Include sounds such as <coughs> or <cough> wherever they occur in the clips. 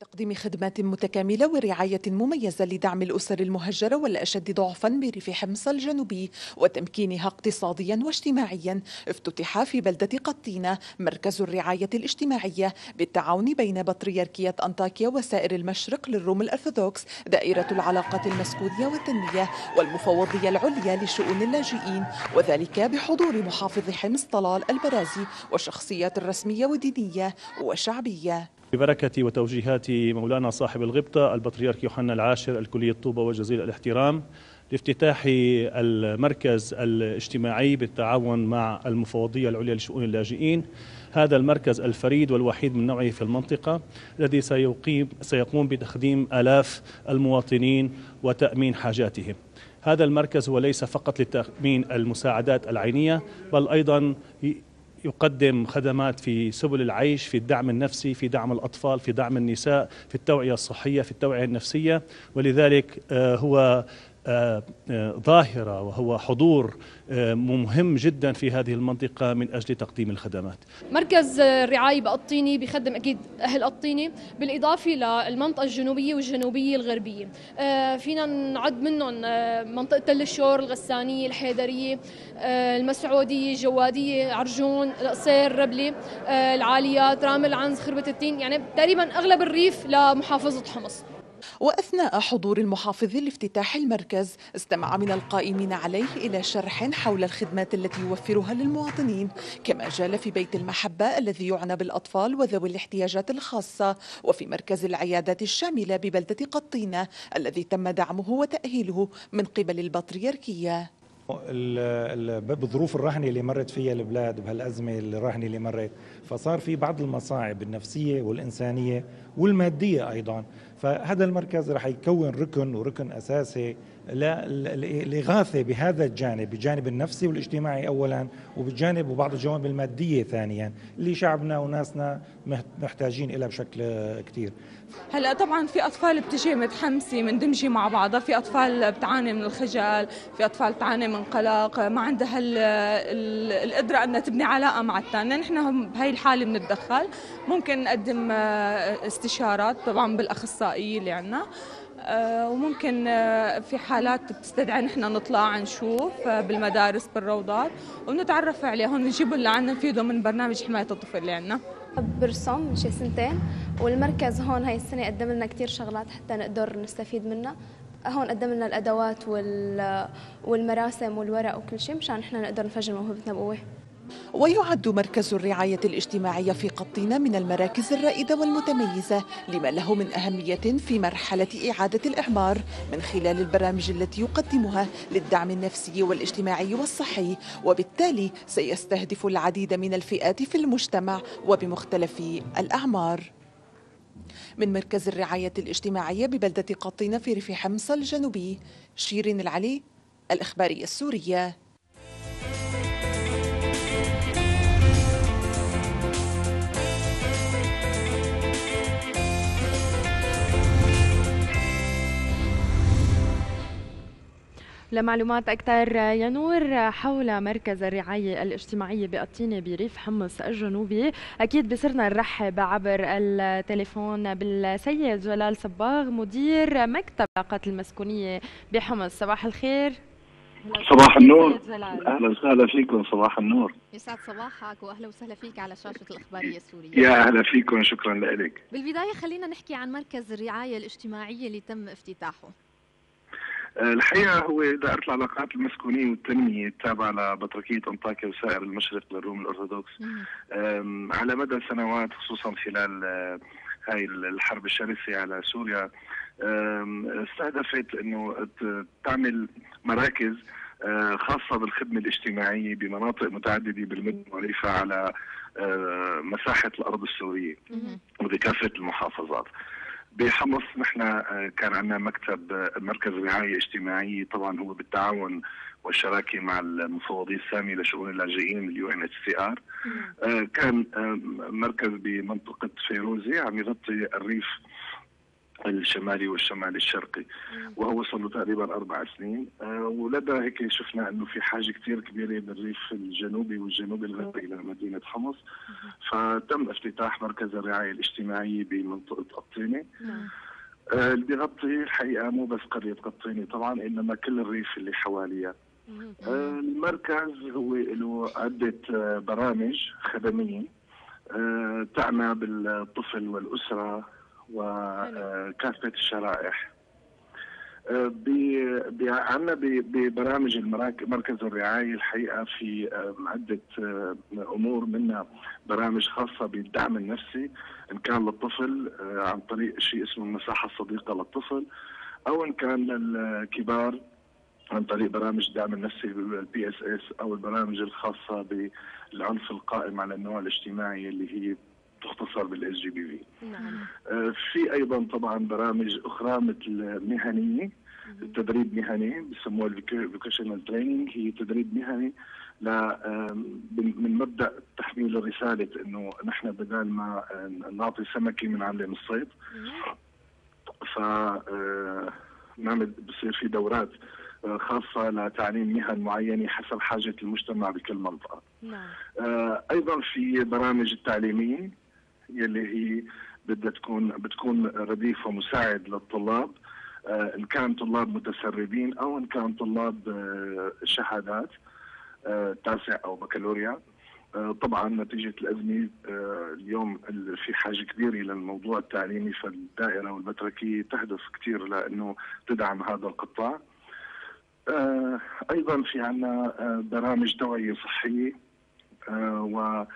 تقديم خدمات متكاملة ورعاية مميزة لدعم الأسر المهجرة والأشد ضعفا بريف حمص الجنوبي وتمكينها اقتصاديا واجتماعيا. افتتح في بلدة قطينة مركز الرعاية الاجتماعية بالتعاون بين بطريركية أنطاكيا وسائر المشرق للروم الأرثوذكس دائرة العلاقات المسكونية والتنمية والمفوضية العليا لشؤون اللاجئين وذلك بحضور محافظ حمص طلال البرازي وشخصيات رسمية ودينية وشعبية. ببركة وتوجيهات مولانا صاحب الغبطة البطريرك يوحنا العاشر الكلية الطوبة وجزيل الاحترام لافتتاح المركز الاجتماعي بالتعاون مع المفوضية العليا لشؤون اللاجئين. هذا المركز الفريد والوحيد من نوعه في المنطقة الذي سيقيم سيقوم بتخديم آلاف المواطنين وتأمين حاجاتهم. هذا المركز هو ليس فقط لتأمين المساعدات العينية بل أيضا يقدم خدمات في سبل العيش في الدعم النفسي في دعم الأطفال في دعم النساء في التوعية الصحية في التوعية النفسية. ولذلك آه، هو ظاهرة وهو حضور آه، مهم جدا في هذه المنطقة من أجل تقديم الخدمات. مركز الرعاية بقطيني بيخدم أكيد أهل قطيني بالإضافة للمنطقة الجنوبية والجنوبية الغربية. فينا نعد منهم منطقة تل الشور الغسانية الحيدرية المسعودية الجوادية عرجون القصير ربلي العاليات رامل عنز خربة التين. يعني تقريبا أغلب الريف لمحافظة حمص. وأثناء حضور المحافظ لافتتاح المركز استمع من القائمين عليه إلى شرح حول الخدمات التي يوفرها للمواطنين كما جال في بيت المحبة الذي يعنى بالأطفال وذوي الاحتياجات الخاصة وفي مركز العيادات الشاملة ببلدة قطينة الذي تم دعمه وتأهيله من قبل البطريركية. بالظروف الرهنه اللي مرت فيها البلاد بهالازمه الرهنه اللي مرت فصار في بعض المصاعب النفسية والإنسانية والمادية أيضا. فهذا المركز رح يكون ركن وركن أساسي للاغاثه بهذا الجانب بالجانب النفسي والاجتماعي اولا وبالجانب وبعض الجوانب المادية ثانيا اللي شعبنا وناسنا محتاجين لها بشكل كثير هلأ طبعا في أطفال بتجي متحمسة مندمجه مع بعضها في أطفال بتعاني من الخجل في أطفال بتعاني من قلق ما عندها القدرة إنها تبني علاقة مع الثانية. نحن بهي الحالة بنتدخل. ممكن نقدم آه، استشارات طبعا بالأخصائية اللي عندنا. وممكن آه، في حالات بتستدعي نحن نطلع نشوف بالمدارس بالروضات ونتعرف عليهم ونجيبوا اللي عنا نفيدهم من برنامج حماية الطفل اللي عندنا. برسم من شي سنتين والمركز هون هاي السنة قدم لنا كثير شغلات حتى نقدر نستفيد منها. هون قدم لنا الأدوات والمراسم والورق وكل شيء مشان نحن نقدر نفجر موهبتنا بقوة. ويعد مركز الرعاية الاجتماعية في قطينة من المراكز الرائدة والمتميزة لما له من أهمية في مرحلة إعادة الإعمار من خلال البرامج التي يقدمها للدعم النفسي والاجتماعي والصحي وبالتالي سيستهدف العديد من الفئات في المجتمع وبمختلف الأعمار. من مركز الرعاية الاجتماعية ببلدة قطينة في ريف حمص الجنوبي شيرين العلي الإخبارية السورية. لمعلومات أكثر. يا نور حول مركز الرعاية الاجتماعية بقطينة بريف حمص الجنوبي أكيد بصرنا نرحب عبر التليفون بالسيد جلال صباغ مدير مكتب العلاقات المسكونية بحمص. صباح الخير. صباح النور؟ أهلا وسهلا فيكم صباح النور. يسعد صباحك واهلا وسهلا فيك على شاشة الإخبارية السورية. يا أهلا فيكم شكرا لك. بالبداية خلينا نحكي عن مركز الرعاية الاجتماعية اللي تم افتتاحه. الحقيقة هو دائرة العلاقات المسكونيه والتنمية التابعة لبطريقية أنطاكيا وسائر المشرق للروم الأرثوذكس. على مدى سنوات خصوصا خلال آه، هاي الحرب الشرسة على سوريا استهدفت إنه تعمل مراكز آه، خاصة بالخدمة الاجتماعية بمناطق متعددة بالمدن والريفة على مساحة الأرض السورية وبكافة المحافظات. بحمص نحن آه، كان عندنا مكتب آه، مركز رعاية اجتماعيه طبعا هو بالتعاون والشراكة مع المفوضيه السامي لشؤون اللاجئين ال UNHCR. كان آه، مركز بمنطقة فيروزي عم يغطي الريف الشمالي والشمالي الشرقي. وهو صار له تقريبا أربع سنين. آه، ولدى هيك شفنا إنه في حاجة كثير كبيرة بالريف الجنوبي والجنوبي الغربي إلى مدينه حمص. فتم افتتاح مركز الرعاية الاجتماعيه بمنطقة قطينه نعم. آه، اللي بيغطي الحقيقة مو بس قرية قطينه طبعا إنما كل الريف اللي حواليها. آه، المركز هو له عدة برامج خدمية. تعنى بالطفل والأسرة. وكافة الشرائح. آه، عندنا ببرامج مركز الرعاية الحقيقة في آه، عده آه، أمور منها برامج خاصة بالدعم النفسي إن كان للطفل عن طريق شيء اسمه المساحة الصديقة للطفل أو إن كان للكبار عن طريق برامج الدعم النفسي بال PSS أو البرامج الخاصة بالعنف القائم على النوع الاجتماعي اللي هي تختصر بال SGBV نعم. آه، في أيضا طبعا برامج أخرى مثل مهنية تدريب مهني بسموه ال vocational training هي تدريب مهني ل من مبدأ تحميل الرسالة إنه نحن بدل ما نعطي سمكة من علم الصيد ف آه، نعمل بصير في دورات آه، خاصة لتعليم مهن معينة حسب حاجة المجتمع بكل منطقة. نعم. أيضا في برامج التعليمية يلي هي بدها تكون بتكون رديف ومساعد للطلاب. آه، إن كان طلاب متسربين أو إن كان طلاب آه، شهادات آه، تاسع أو بكالوريا. طبعا نتيجة الأزمة اليوم في حاجة كبيرة للموضوع التعليمي فالدائرة والمتركية تهدف كثير لأنه تدعم هذا القطاع. أيضا في عنا برامج توعية صحية واضافي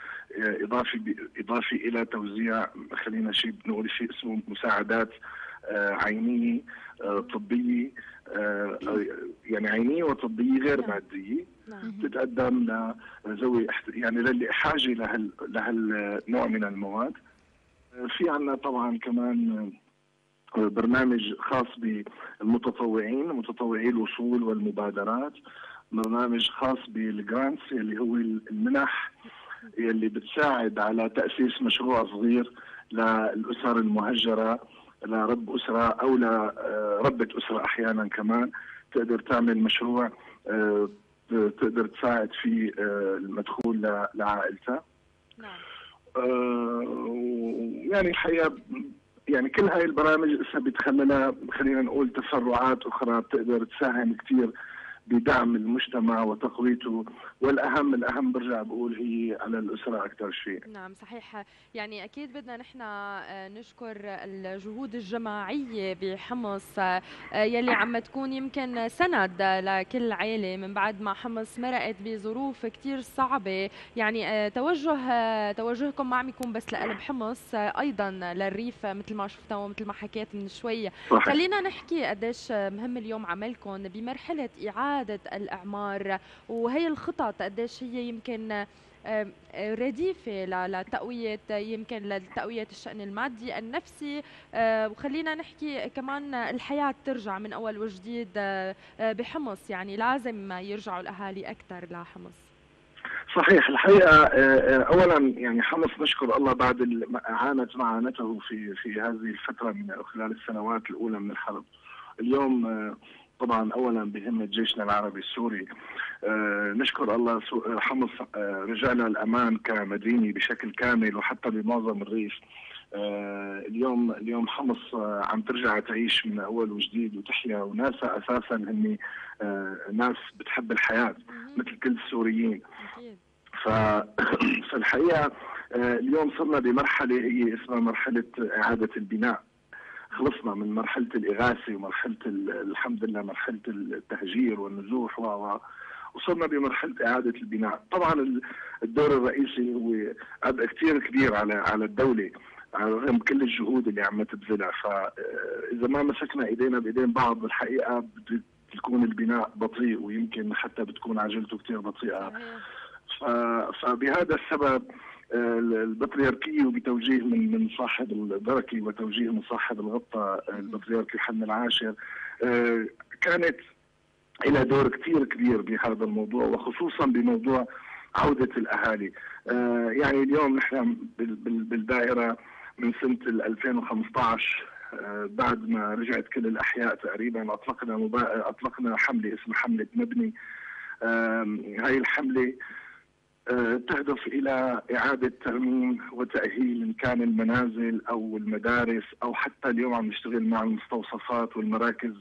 إضافي إلى توزيع خلينا شيء بنقول شيء اسمه مساعدات آه، عينيه آه، طبية آه، يعني عينيه وطبية غير نعم. مادية. نعم. تتقدم لذوي يعني للي حاجة لهال لهالنوع من المواد. في عندنا طبعا كمان برنامج خاص بالمتطوعين متطوعي الوصول والمبادرات. برنامج خاص بالجرانتس اللي هو المنح. اللي بتساعد على تأسيس مشروع صغير للأسر المهجرة لرب أسرة أو لربة أسرة أحيانا كمان تقدر تعمل مشروع آه، تقدر تساعد في آه، المدخول لعائلتها. نعم. آه، يعني الحقيقة يعني كل هاي البرامج إسا بتخلينا خلينا نقول تفرعات أخرى بتقدر تساهم كثير بدعم المجتمع وتقويته والاهم الأهم برجع بقول هي على الأسرة أكثر شيء. نعم صحيح. يعني أكيد بدنا نحن آه، نشكر الجهود الجماعية بحمص آه، يلي عم تكون يمكن سند لكل عائله من بعد ما حمص مرقت بظروف كثير صعبة. يعني آه، توجه توجهكم ما عم يكون بس لقلب حمص أيضا للريف مثل ما شفنا ومثل ما حكيت من شوي. صحيح. خلينا نحكي قديش مهم اليوم عملكم بمرحلة إعادة الأعمار وهي الخطط قديش هي يمكن رديفة لتقوية يمكن لتقوية الشأن المادي النفسي. آه، وخلينا نحكي كمان الحياة ترجع من أول وجديد آه، آه، بحمص يعني لازم يرجعوا الأهالي أكثر لحمص. صحيح الحقيقة أولا يعني حمص نشكر الله بعد عانت معاناته في في هذه الفترة من خلال السنوات الأولى من الحرب. اليوم طبعا اولا بهمه جيشنا العربي السوري. آه نشكر الله حمص آه رجعنا الأمان كمدينة بشكل كامل وحتى بمعظم الريف آه اليوم اليوم حمص آه عم ترجع تعيش من أول وجديد وتحيا وناسها أساسا هن آه ناس بتحب الحياة مثل كل السوريين. ف... <coughs> فالحقيقة آه اليوم صرنا بمرحلة هي اسمها مرحلة إعادة البناء. خلصنا من مرحلة الإغاثة ومرحلة الحمد لله مرحلة التهجير والنزوح و وصلنا بمرحلة إعادة البناء، طبعا الدور الرئيسي هو عبء كثير كبير على على الدولة رغم كل الجهود اللي عم تبذلها. فاذا ما مسكنا إيدينا بإيدين بعض بالحقيقة بتكون البناء بطيء ويمكن حتى بتكون عجلته كثير بطيئة. فبهذا السبب البطريركية وبتوجيه من من صاحب البركة وتوجيه من صاحب الغطة البطريرك يوحنا العاشر آه، كانت لها دور كثير كبير بهذا الموضوع وخصوصا بموضوع عودة الأهالي. آه، يعني اليوم نحن بالدائرة من سنة 2015 بعد ما رجعت كل الأحياء تقريبا أطلقنا مبا... أطلقنا حملة اسمها حملة مبني. هاي الحملة تهدف إلى إعادة ترميم وتأهيل إن كان المنازل أو المدارس أو حتى اليوم عم نشتغل مع المستوصفات والمراكز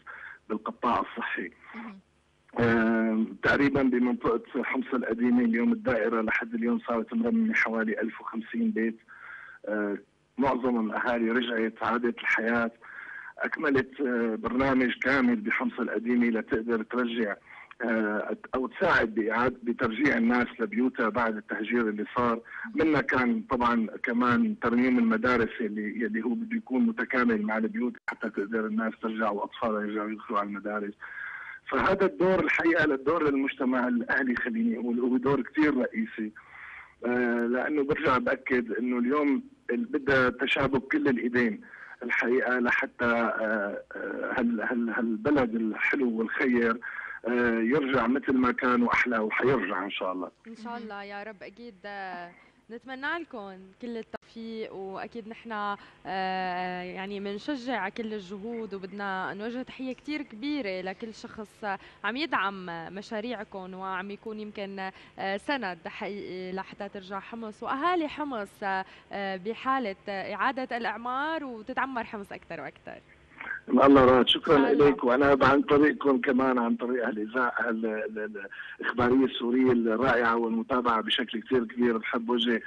بالقطاع الصحي. تقريبا بمنطقة حمص القديمة اليوم الدائرة لحد اليوم صارت مرممه حوالي 1050 بيت معظم الأهالي رجعت عادت الحياة أكملت برنامج كامل بحمص القديمة لتقدر ترجع آه، أو تساعد باعاده بترجيع الناس لبيوتها بعد التهجير اللي صار. منا كان طبعا كمان ترميم المدارس اللي اللي هو بده يكون متكامل مع البيوت حتى تقدر الناس ترجع وأطفالها يرجعوا يدخلوا على المدارس. فهذا الدور الحقيقة للدور المجتمع الأهلي خليني أقول هو دور كثير رئيسي. آه، لأنه برجع بأكد إنه اليوم بدها تشابك كل الإيدين الحقيقة لحتى آه، هالبلد الحلو والخير آه، يرجع مثل ما كان وأحلى وحيرجع إن شاء الله. إن شاء الله يا رب. أكيد آه، نتمنى لكم كل التوفيق وأكيد نحن آه، يعني بنشجع كل الجهود وبدنا نوجه تحية كثير كبيرة لكل شخص عم يدعم مشاريعكم وعم يكون يمكن سند حقيقي لحتى ترجع حمص وأهالي حمص بحالة إعادة الإعمار وتتعمر حمص أكثر وأكثر الله راد شكرا لك وأنا عن طريقكم كمان عن طريق الاذاعه الإخبارية السورية الرائعة والمتابعة بشكل كثير كبير. بحب وجه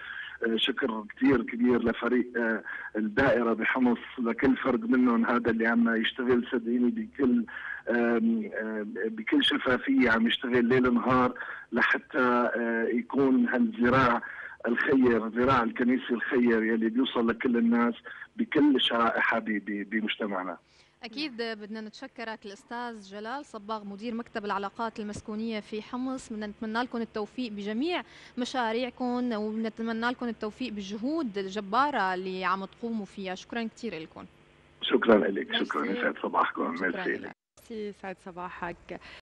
آه، شكر كثير كبير لفريق آه، الدائرة بحمص لكل فرد منهم هذا اللي عم يشتغل صدقيني بكل بكل شفافية عم يشتغل ليل نهار لحتى آه، يكون هالذراع الخير ذراع الكنيسة الخير يلي بيوصل لكل الناس بكل شرائحها بمجتمعنا. أكيد بدنا نتشكرك الأستاذ جلال صباغ مدير مكتب العلاقات المسكونية في حمص. بدنا نتمنى لكم التوفيق بجميع مشاريعكم ونتمنى لكم التوفيق بالجهود الجبارة اللي عم تقوموا فيها. شكرا كثير لكم. شكرا لك شكرا. يسعد صباحكم. ميرسي سعد صباحك.